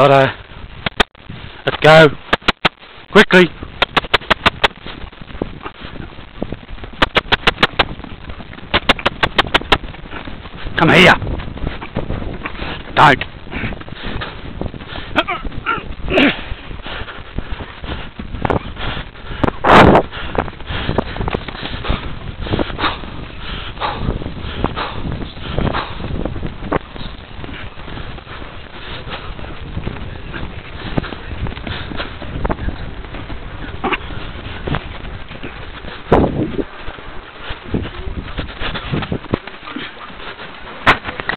Thought uh, let's go quickly. Come here. Don't.